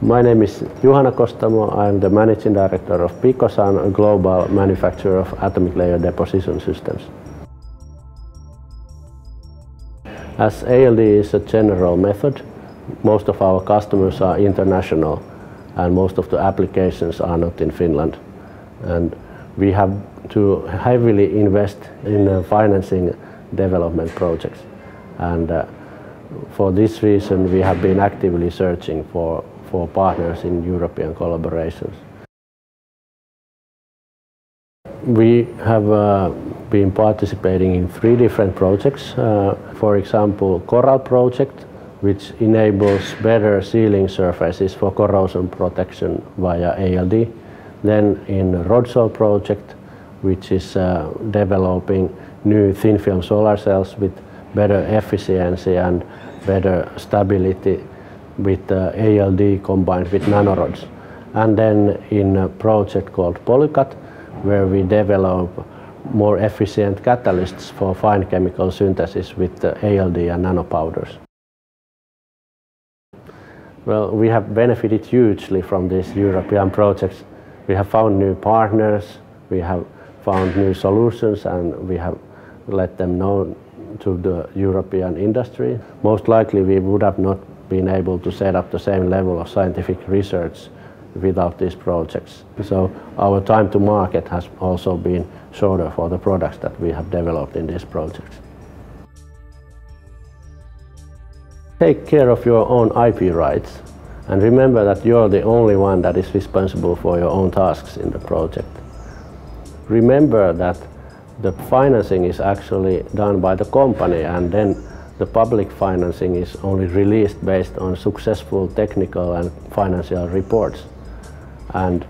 My name is Juhana Kostamo. I'm the managing director of Picosun, a global manufacturer of atomic layer deposition systems. As ALD is a general method, most of our customers are international and most of the applications are not in Finland. And we have to heavily invest in uh, financing development projects. And uh, for this reason, we have been actively searching for, for partners in European collaborations. We have uh, been participating in three different projects. Uh, for example, Coral project, which enables better sealing surfaces for corrosion protection via ALD. Then in Rodsol project, which is uh, developing new thin film solar cells with better efficiency and better stability with uh, ALD combined with nanorods. And then in a project called Polycat, where we develop more efficient catalysts for fine chemical synthesis with ALD and nanopowders. Well, we have benefited hugely from these European projects. We have found new partners, we have found new solutions, and we have let them know to the European industry. Most likely we would have not been able to set up the same level of scientific research without these projects. So our time to market has also been shorter for the products that we have developed in these projects. Take care of your own IP rights and remember that you're the only one that is responsible for your own tasks in the project. Remember that the financing is actually done by the company and then the public financing is only released based on successful technical and financial reports. And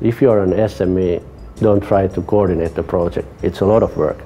if you're an SME, don't try to coordinate the project. It's a lot of work.